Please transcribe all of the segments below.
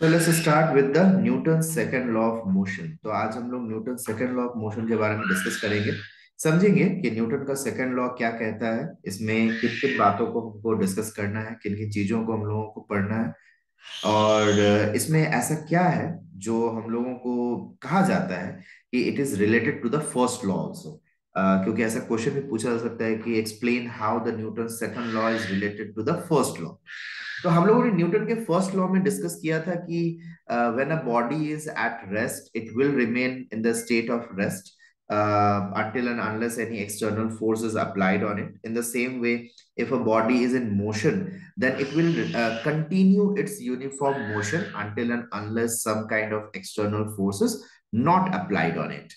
So, let's start with the Newton's second law of motion. तो आज हम लोग Newton second law of motion के बारे में डिस्कस करेंगे। समझेंगे कि न्यूटन का सेकंड लॉ क्या कहता है? इसमें किन किन बातों को हमको डिस्कस करना है? किन किन चीज़ों को हम लोगों को पढ़ना है? और इसमें ऐसा क्या है जो हम लोगों को कहा जाता है कि it is related to the first law also क्योंकि ऐसा क्वेश्चन भी पूछा जा सकता है कि explain how the Newton second law is related to the first law तो हम लोगों ने न्यूटन के फर्स्ट लॉ में डिस्कस किया था कि when a body is at rest it will remain in the state of rest until and unless any external force is applied on it. In the same way, if a body is in motion, then it will uh, continue its uniform motion until and unless some kind of external forces not applied on it.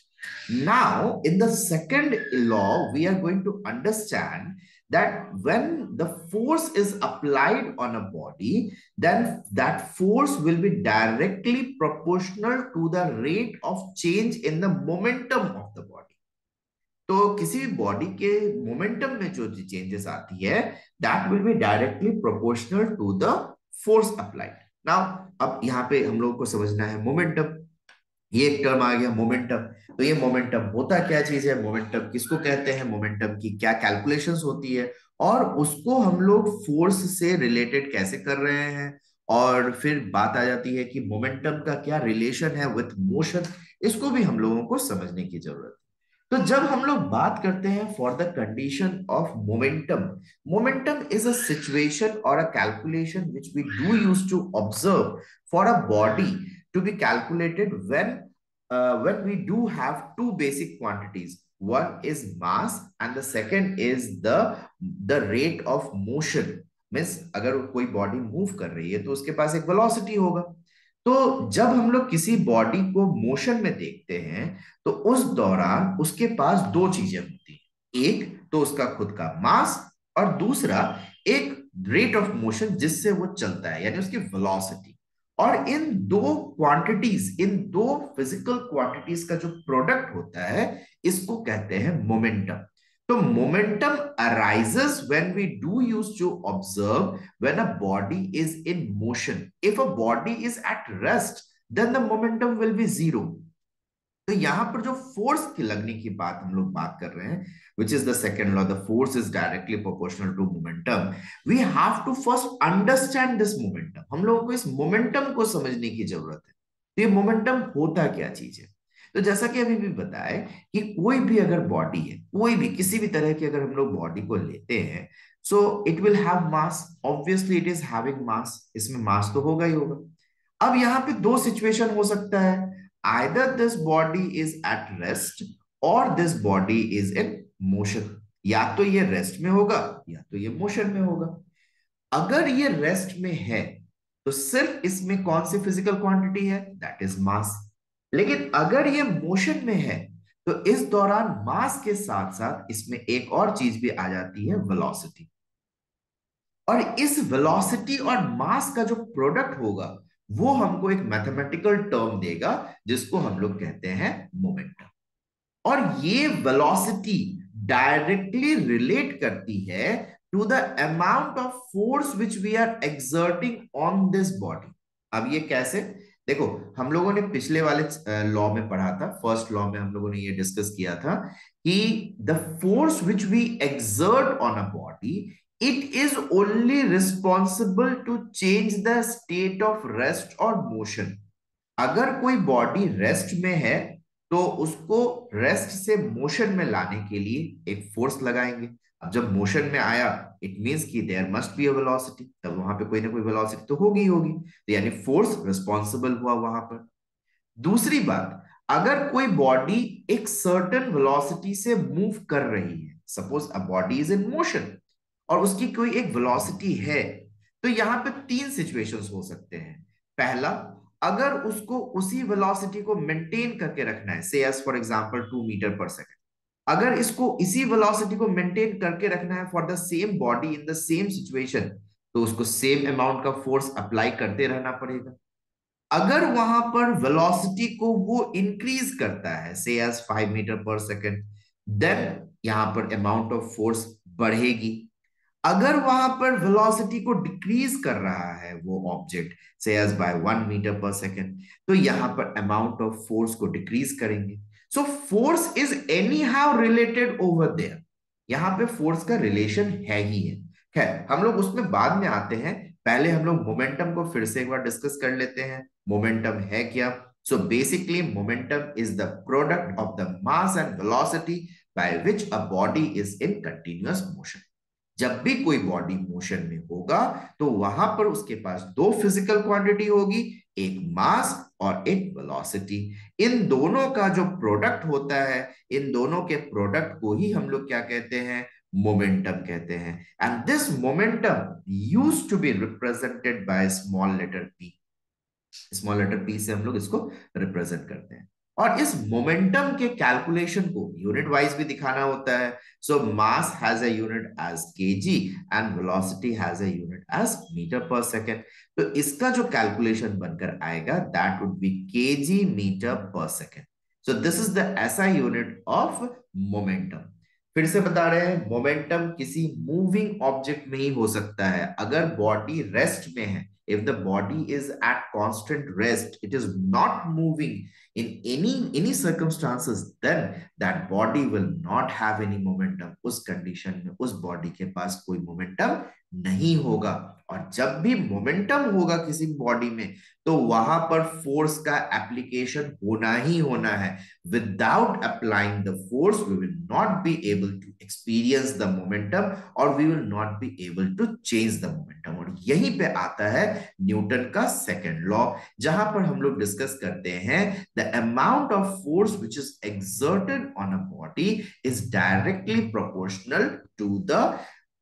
Now, in the second law, we are going to understand that when the force is applied on a body, then that force will be directly proportional to the rate of change in the momentum of the body. तो किसी भी body के momentum में जो changes आती है that will be directly proportional to the force applied now अब यहाँ पे हम लोग को समझना है मोमेंटम ये एक टर्म आ गया मोमेंटम तो ये मोमेंटम होता क्या चीज़ है? मोमेंटम किसको कहते हैं? मोमेंटम की क्या कैलकुलेशंस होती है? और उसको हम लोग फोर्स से रिलेटेड कैसे कर रहे हैं? और फिर बात आ जाती है कि मोमेंटम का क्या रिलेशन है विथ मोशन इसको भी हम लोगों को समझने की ज़रूरत है। तो जब हम लोग बात करते हैं for the condition of momentum momentum is a situation और a calculation which we do use to observe for a body to be calculated when uh, when we do have two basic quantities. One is mass and the second is the the rate of motion. Means अगर कोई body move कर रही है तो उसके पास एक velocity होगा। तो जब हम लोग किसी बॉडी को मोशन में देखते हैं तो उस दौरान उसके पास दो चीज़ें होती हैं। एक तो उसका खुद का मास और दूसरा एक रेट ऑफ़ मोशन जिससे वो चलता है यानी उसकी वेलोसिटी और इन दो क्वांटिटीज इन दो फ़िज़िकल क्वांटिटीज का जो प्रोडक्ट होता है, इसको कहते हैं मोमेंटम तो momentum arises when we do use to observe when a body is in motion if a body is at rest then the momentum will be zero तो यहाँ पर जो फोर्स की लगने की बात हम लोग बात कर रहे हैं, which is the second law, the force is directly proportional to momentum. We have to first understand this momentum. हम लोगों को इस momentum को समझने की ज़रूरत है। तो ये momentum होता क्या चीज़ है? तो जैसा कि अभी भी बताया कि कोई भी अगर बॉडी है, कोई भी, किसी भी तरह की अगर हम लोग बॉडी को लेते हैं so it will have mass obviously it is having mass इसमें मास तो होगा ही होगा। अब यहाँ पे दो सिचुएशन हो सकता है। Either this body is at rest or this body is in motion. या तो ये रेस्ट में होगा, या तो ये मोशन में होगा। अगर ये रेस्ट में है तो सिर्फ़ इसमें कौन सी फ़िज़िकल क्वांटिटी है? दैट इज़ मास लेकिन अगर ये मोशन में है तो इस दौरान मास के साथ साथ इसमें एक और चीज़ भी आ जाती है वेलोसिटी और इस वेलोसिटी और मास का जो प्रोडक्ट होगा वो हमको एक मैथमेटिकल टर्म देगा, जिसको हम लोग कहते हैं मोमेंटम और ये वेलोसिटी डायरेक्टली रिलेट करती है to the amount of force which we are exerting on this body अब ये कैसे? देखो, हम लोगों ने पिछले वाले लॉ में पढ़ा था फ़र्स्ट लॉ में हम लोगों ने ये डिस्कस किया था कि the force which we exert on a body it is only responsible to change the state of rest or motion. अगर कोई बॉडी रेस्ट में है तो उसको रेस्ट से मोशन में लाने के लिए एक फोर्स लगाएँगे। अब जब मोशन में आया इट मींस कि there must be a velocity तब वहाँ पे कोई ना कोई वेलोसिटी तो होगी होगी। तो यानी फोर्स रिस्पॉन्सिबल हुआ वहाँ पर। दूसरी बात, अगर कोई बॉडी एक सर्टन वेलोसिटी से मूव कर रही है suppose a body is in motion और उसकी कोई एक वेलोसिटी है तो यहाँ पे तीन सिचुएशंस हो सकते हैं। पहला, अगर उसको उसी वेलोसिटी को मेंटेन करके रखना है say for example two metre per second अगर इसको इसी वेलोसिटी को मेंटेन करके रखना है for the same body in the same situation तो उसको सेम अमाउंट का फोर्स अप्लाई करते रहना पड़ेगा। अगर वहाँ पर वेलोसिटी को वो इंक्रीज करता है say as five metre per second then यहाँ पर अमाउंट ऑफ़ फोर्स बढ़ेगी। अगर वहाँ पर वेलोसिटी को डिक्रीज कर रहा है वो object say as by one metre per second तो यहाँ पर अमाउंट ऑफ़ फोर्स को डिक्रीज करेंगे। So force is anyhow related over there यहाँ पे फोर्स का रिलेशन है ही है। खैर, हम लोग उसमें बाद में आते हैं। पहले हम लोग मोमेंटम को फिर से एक बार डिस्कस कर लेते हैं। मोमेंटम है क्या? So basically momentum is the product of the mass and velocity by which a body is in continuous motion जब भी कोई बॉडी मोशन में होगा तो वहाँ पर उसके पास दो फ़िज़िकल क्वांटिटी होगी, एक मास और एक वेलोसिटी इन दोनों का जो प्रोडक्ट होता है, इन दोनों के प्रोडक्ट को ही हम लोग क्या कहते हैं? मोमेंटम कहते हैं। And this momentum use to be represented by small letter P small letter P से हम लोग इसको रिप्रेजेंट करते हैं। और इस मोमेंटम के कैलकुलेशन को यूनिट वाइज भी दिखाना होता है। So mass has a unit as KG and velocity has a unit as metre per second तो इसका जो कैलकुलेशन बनकर आएगा that would be KG metre per second so this is the ऐसा यूनिट ऑफ़ मोमेंटम फिर से बता रहे हैं मोमेंटम किसी मूविंग ऑब्जेक्ट में ही हो सकता है। अगर बॉडी रेस्ट में है if the body is at constant rest, it is not moving in any any circumstances, then that body will not have any momentum. उस कंडीशन में, उस बॉडी के पास कोई मोमेंटम नहीं होगा। और जब भी मोमेंटम होगा किसी बॉडी में तो वहाँ पर फोर्स का एप्लीकेशन होना ही होना है। Without applying the force we will not be able to experience the momentum और we will not be able to change the momentum यहीं पे आता है न्यूटन का सेकेंड लॉ जहाँ पर हम लोग डिस्कस करते हैं the amount of force which is exerted on a body is directly proportional to the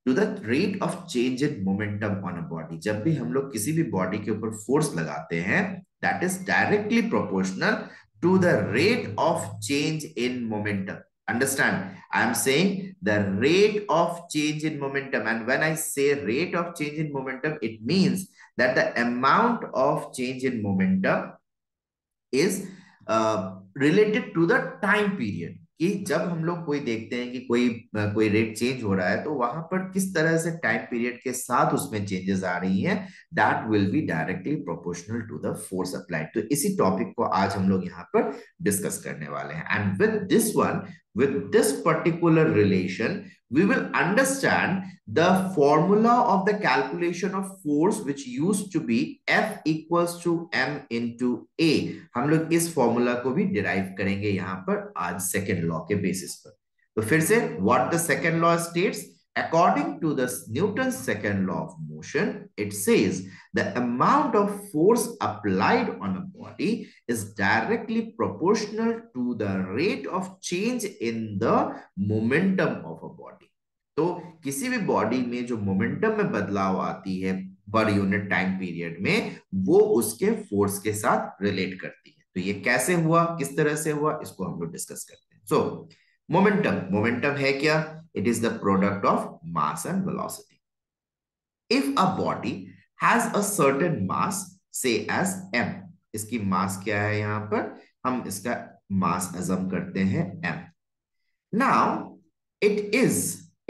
to the rate of change in momentum on a body जब भी हम लोग किसी भी बॉडी के ऊपर फोर्स लगाते हैं that is directly proportional to the rate of change in momentum understand i am saying the rate of change in momentum and when i say rate of change in momentum it means that the amount of change in momentum is uh, related to the time period कि जब हम लोग कोई देखते हैं कि कोई कोई रेट चेंज हो रहा है तो वहाँ पर किस तरह से टाइम पीरियड के साथ उसमें चेंजेस आ रही हैं that will be directly proportional to the force applied तो इसी टॉपिक को आज हम लोग यहाँ पर डिस्कस करने वाले हैं and with this one with this particular relation, we will understand the formula of the calculation of force which used to be F equals to M into A. हम लोग इस formula को भी derive करेंगे यहाँ पर आज second law के basis पर तो फिर से what the second law states According to the Newton's second law of motion, it says the amount of force applied on a body is directly proportional to the rate of change in the momentum of a body. तो किसी भी body में जो momentum में बदलाव आती है पर यूनिट टाइम पीरियड में वो उसके फोर्स के साथ रिलेट करती है तो ये कैसे हुआ किस तरह से हुआ इसको हम लोग डिस्कस करते हैं सो मोमेंटम मोमेंटम है क्या? It is the product of mass and velocity if a body has a certain mass say as M इसकी मास क्या है यहाँ पर? हम इसका मास एजम करते हैं M now it is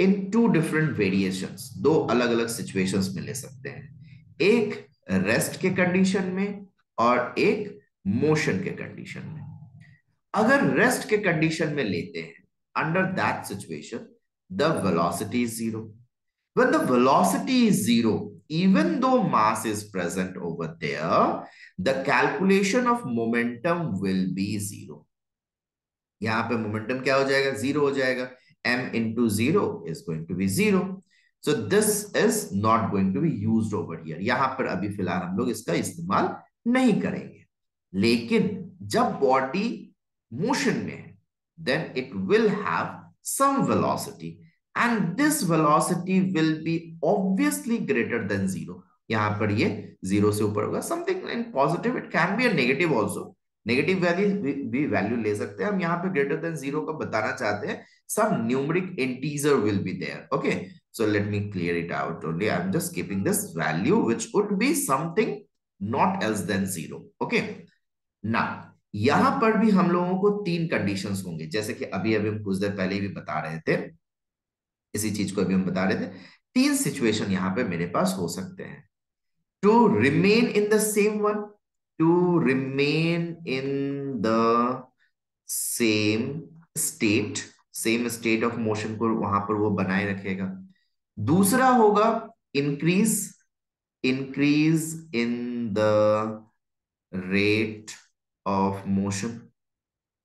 in two different variations दो अलग अलग सिचुएशन में ले सकते हैं. एक रेस्ट के कंडीशन में और एक मोशन के कंडीशन में. अगर रेस्ट के कंडीशन में लेते हैं under that situation the velocity is zero. When the velocity is zero, even though mass is present over there, the calculation of momentum will be zero. यहाँ पे momentum क्या हो जाएगा zero हो जाएगा m into zero is going to be zero. So this is not going to be used over here. यहाँ पर अभी फ़िलहाल हम लोग इसका इस्तेमाल नहीं करेंगे लेकिन जब बॉडी मोशन में है then it will have some velocity and this velocity will be obviously greater than zero यहाँ पर ये ज़ीरो से ऊपर होगा something in positive it can be a negative also negative value भी वैल्यू ले सकते हैं हम यहाँ पे ग्रेटर देन ज़ीरो का बताना चाहते हैं some numeric integer will be there okay so let me clear it out only i'm just keeping this value which would be something not else than zero okay now यहाँ पर भी हम लोगों को तीन कंडीशंस होंगे। जैसे कि अभी अभी हम कुछ देर पहले भी बता रहे थे। इसी चीज़ को अभी हम बता रहे थे। तीन सिचुएशन यहाँ पे मेरे पास हो सकते हैं। To remain in the same one to remain in the same state same state of motion को वहाँ पर वो बनाए रखेगा। दूसरा होगा increase increase in the rate of motion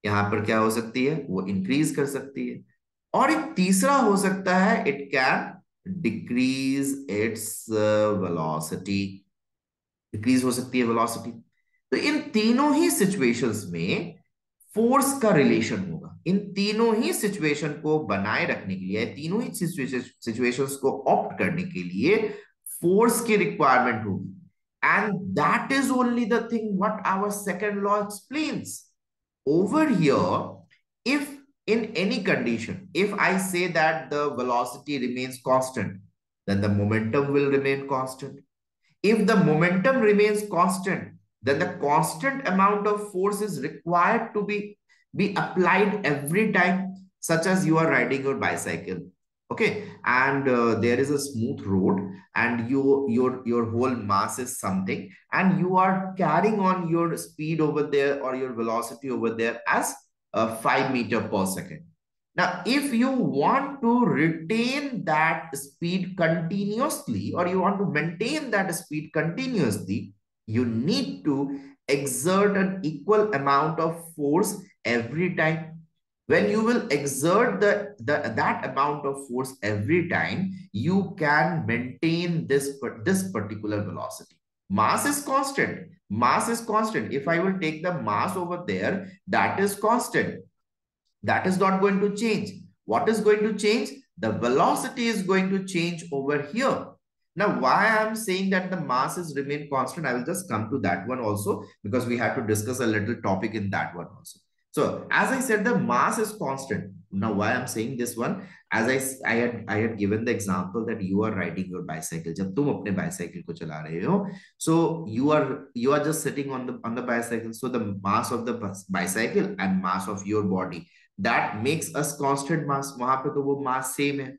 यहाँ पर क्या हो सकती है? वो इंक्रीज कर सकती है। और एक तीसरा हो सकता है it can decrease its velocity decrease हो सकती है वेलोसिटी तो इन तीनों ही सिचुएशंस में फोर्स का रिलेशन होगा। इन तीनों ही सिचुएशन को बनाए रखने के लिए तीनों ही सिचुएशंस को ऑप्ट करने के लिए फोर्स की रिक्वायरमेंट होगी। And that is only the thing what our second law explains. Over here, if in any condition, if I say that the velocity remains constant, then the momentum will remain constant. If the momentum remains constant, then the constant amount of force is required to be, be applied every time, such as you are riding your bicycle. Okay, and uh, there is a smooth road, and you your your whole mass is something, and you are carrying on your speed over there or your velocity over there as uh, five meter per second. Now, if you want to retain that speed continuously, or you want to maintain that speed continuously, you need to exert an equal amount of force every time when you will exert the, the that amount of force every time you can maintain this this particular velocity. Mass is constant. Mass is constant. If i will take the mass over there that is constant. That is not going to change. What is going to change? The velocity is going to change over here. Now, why I'm saying that the masses remain constant, I will just come to that one also because we had to discuss a little topic in that one also. So, as I said, the mass is constant. Now, why I'm saying this one, as I, I had I had given the example that you are riding your bicycle. जब तुम अपने bicycle को चला रहे हो, so you are you are just sitting on the on the bicycle. So the mass of the bicycle and mass of your body that makes us constant mass. वहाँ पे तो वो mass same है.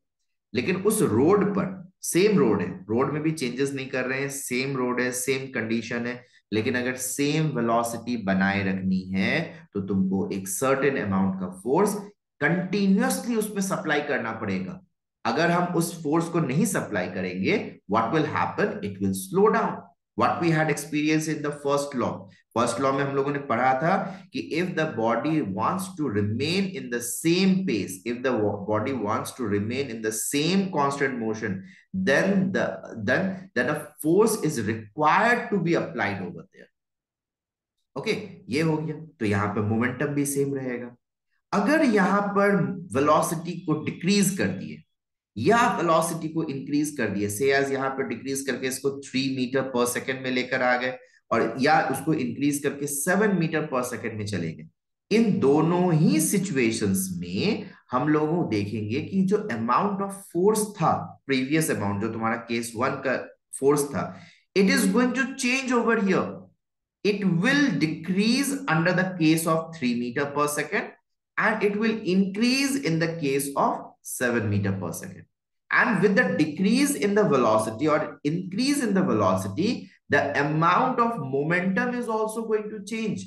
लेकिन उस रोड पर same road है road में भी चेंजेस नहीं कर रहे हैं सेम रोड है सेम कंडीशन है लेकिन अगर सेम वेलोसिटी बनाए रखनी है तो तुमको एक सर्टेन अमाउंट का फोर्स कंटिन्यूसली उसमें सप्लाई करना पड़ेगा। अगर हम उस फोर्स को नहीं सप्लाई करेंगे what will happen it will slow down what we had experienced in the first law. First law में हम लोगों ने पढ़ा था कि if the body wants to remain in the same pace if the body wants to remain in the same constant motion then then then a force is required to be applied over there okay ये हो गया। तो यहाँ पर momentum भी same रहेगा। अगर यहाँ पर वेलोसिटी को डिक्रीज कर दिए, या वेलोसिटी को इंक्रीज कर दिए से आज यहाँ पर डिक्रीज करके इसको थ्री मीटर पर सेकेंड में लेकर आ गए और या उसको इंक्रीज करके सेवन मीटर पर सेकेंड में चले गए इन दोनों ही सिचुएशंस में हम लोग देखेंगे कि जो अमाउंट ऑफ़ फोर्स था प्रीवियस अमाउंट जो तुम्हारा केस वन का फोर्स था it is going to change over here it will decrease under the case of three meter per second and it will increase in the case of 7 meter per second. And with the decrease in the velocity or increase in the velocity, the amount of momentum is also going to change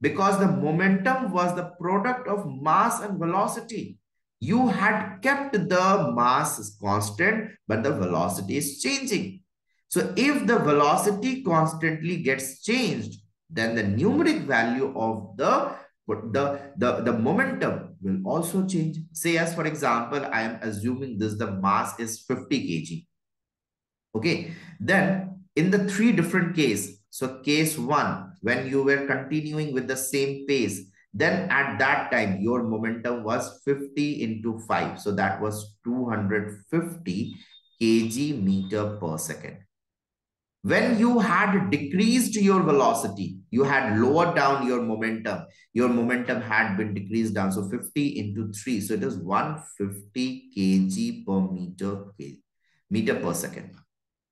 because the momentum was the product of mass and velocity. You had kept the mass constant, but the velocity is changing. So if the velocity constantly gets changed, then the numeric value of the the, the, the momentum will also change. Say as for example, I am assuming this, the mass is 50 kg. Okay, then in the three different case, so case one, when you were continuing with the same pace, then at that time, your momentum was 50 into 5. So that was 250 kg meter per second. When you had decreased your velocity, you had lowered down your momentum. Your momentum had been decreased down. So 50 into 3. So it is 150 kg per meter, meter per second.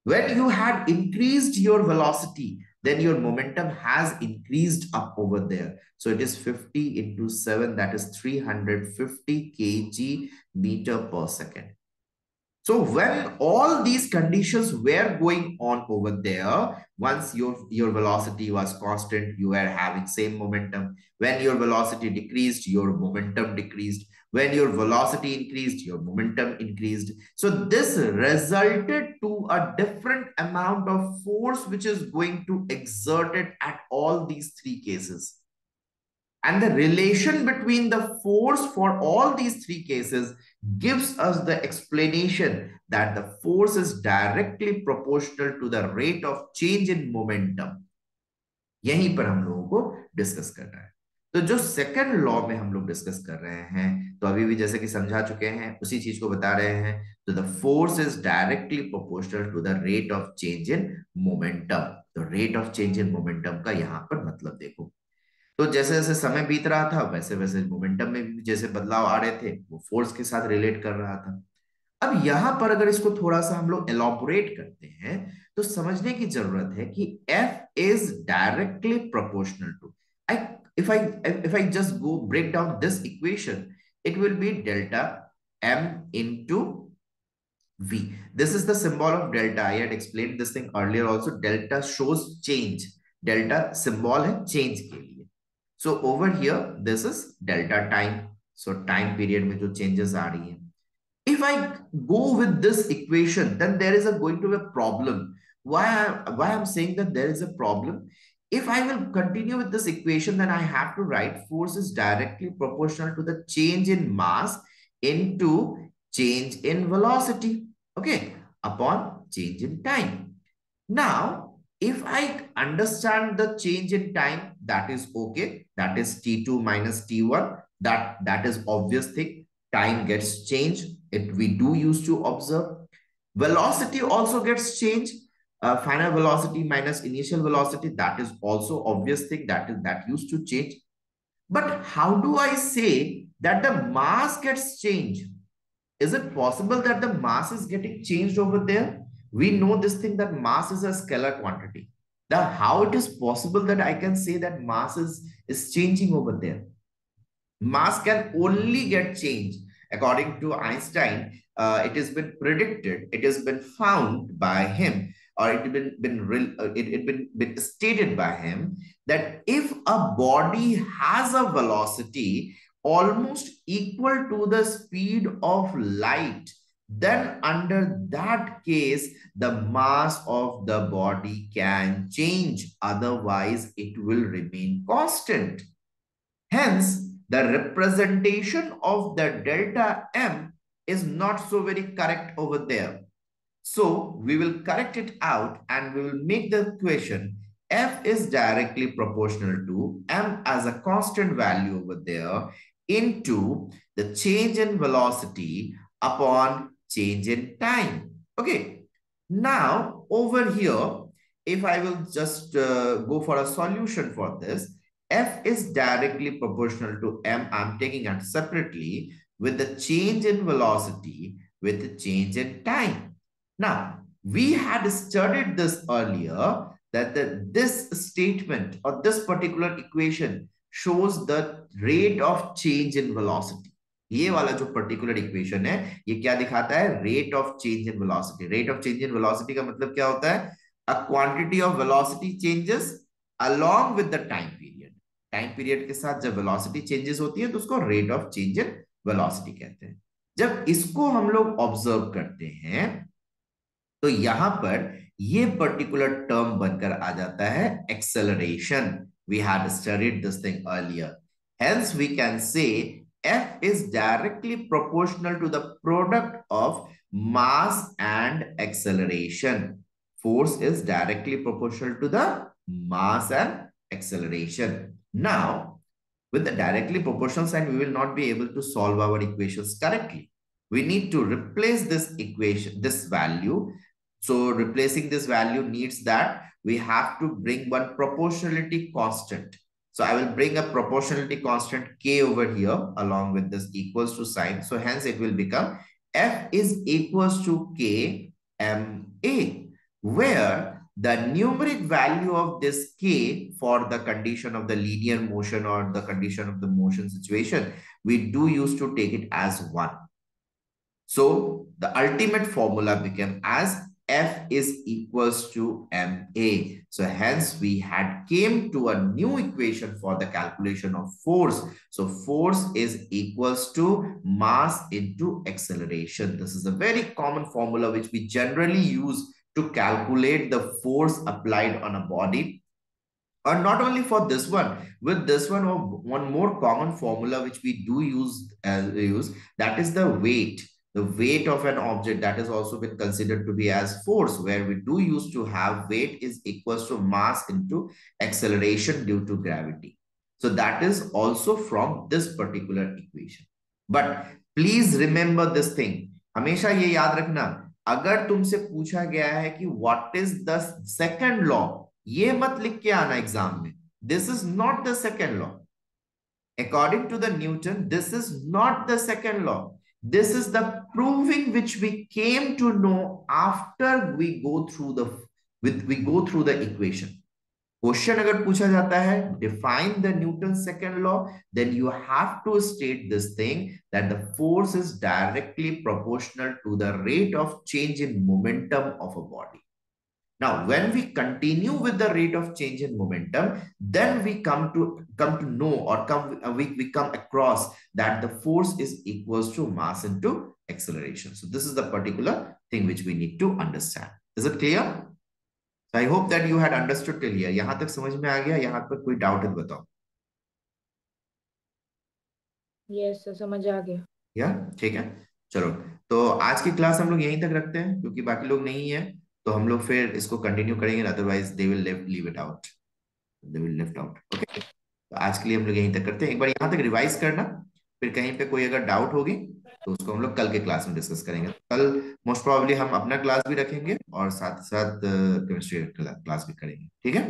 When you had increased your velocity, then your momentum has increased up over there. So it is 50 into 7, that is 350 kg meter per second. So when all these conditions were going on over there, once your, your velocity was constant, you were having same momentum. When your velocity decreased, your momentum decreased. When your velocity increased, your momentum increased. So this resulted to a different amount of force which is going to exert it at all these three cases. And the relation between the force for all these three cases gives us the explanation that the force is directly proportional to the rate of change in momentum. यहीं पर हम लोगों को discuss करना है तो जो second law में हम लोग डिस्कस कर रहे हैं तो अभी भी जैसे कि समझा चुके हैं, उसी चीज़ को बता रहे हैं तो the force is directly proportional to the rate of change in momentum तो rate of change in momentum का यहाँ पर मतलब देखो। तो जैसे जैसे समय बीत रहा था, वैसे वैसे मोमेंटम में भी जैसे बदलाव आ रहे थे, वो फोर्स के साथ रिलेट कर रहा था। अब यहाँ पर अगर इसको थोड़ा सा हम लोग एलोबोरेट करते हैं तो समझने की ज़रूरत है कि F is directly proportional to I if I if I just go break down this equation It will be delta m into v this is the symbol of delta i had explained this thing earlier also delta shows change delta symbol है change के लिए So over here, this is delta time. So time period में जो changes आ रही है. If I go with this equation, then there is a going to be a problem. Why, I, why I'm saying that there is a problem? if I will continue with this equation, then I have to write force is directly proportional to the change in mass into change in velocity, okay, upon change in time. Now, if I understand the change in time, that is okay. That is T2 minus T1. That, that is obvious thing. Time gets changed. It we do use to observe. Velocity also gets changed. Uh, final velocity minus initial velocity. That is also obvious thing. That is that used to change. But how do I say that the mass gets changed? Is it possible that the mass is getting changed over there? we know this thing that mass is a scalar quantity. Now, how it is possible that I can say that mass is, is changing over there? Mass can only get changed. According to Einstein, uh, it has been predicted, it has been found by him, or it been, been, real, uh, it, it been, been stated by him that if a body has a velocity almost equal to the speed of light, then under that case, the mass of the body can change. Otherwise, it will remain constant. Hence, the representation of the delta M is not so very correct over there. So we will correct it out and we will make the equation F is directly proportional to M as a constant value over there into the change in velocity upon change in time. Okay. Now, over here, if I will just uh, go for a solution for this, f is directly proportional to m. I'm taking it separately with the change in velocity with the change in time. Now, we had studied this earlier that the, this statement or this particular equation shows the rate of change in velocity. ये वाला जो particular equation है ये क्या दिखाता है? Rate of change in velocity rate of change in velocity का मतलब क्या होता है? A quantity of velocity changes along with the time period time period के साथ जब वेलोसिटी चेंजेस होती है तो उसको rate of change in velocity कहते हैं। जब इसको हम लोग ऑब्ज़र्व करते हैं तो यहाँ पर ये पर्टिकुलर टर्म बनकर आ जाता है acceleration we had studied this thing earlier hence we can say F is directly proportional to the product of mass and acceleration force is directly proportional to the mass and acceleration now with directly directly proportional we will not be able to solve solve our correctly correctly. We need to replace this equation, this value So replacing this value needs that we have to bring one proportionality constant. So I will bring a proportionality constant k over here along with this equals to sign. So hence it will become f is equals to k m a where the numeric value of this k for the condition of the linear motion or the condition of the motion situation, we do use to take it as 1. So the ultimate formula became as F is equals to ma. So hence we had came to a new equation for the calculation of force. So force is equals to mass into acceleration. This is a very common formula which we generally use to calculate the force applied on a body or not only for this one with this one one more common formula which we do use uh, use that is the weight the weight of an object that has also been considered to be as force where we do use to have weight is equals to mass into acceleration due to gravity so that is also from this particular equation but please remember this thing हमेशा ये याद रखना अगर तुमसे पूछा गया है कि what is the second law ये मत लिख के आना एग्जाम में this is not the second law according to the Newton this is not the second law This is the proving which we came to know after we go through the, with, we go through the equation. Question अगर पूछा जाता है define the Newton second law then you have to state this thing that the force is directly proportional to the rate of change in momentum of a body now when we continue with the rate of change in momentum then we come to come to know or come we, we come across that the force is equals to mass into acceleration so this is the particular thing which we need to understand is it clear So I hope that you had understood till here. यहाँ तक समझ में आ गया यहाँ पर कोई doubt है बताओ यस yes, समझ आ गया या ठीक है चलो तो आज की क्लास हम लोग यहीं तक रखते हैं क्योंकि बाकी लोग नहीं है तो हम लोग फिर इसको कंटिन्यू करेंगे otherwise they will leave it out they will lift out okay तो आज के लिए हम लोग यहीं तक करते हैं। एक बार यहाँ तक रिवाइज करना। फिर कहीं पे कोई अगर डाउट होगी तो उसको हम लोग कल के क्लास में डिस्कस करेंगे। कल मोस्ट प्रोबेबली हम अपना क्लास भी रखेंगे और साथ साथ केमिस्ट्री क्लास भी करेंगे। ठीक है?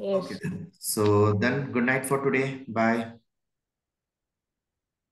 Yes. So then good night for today bye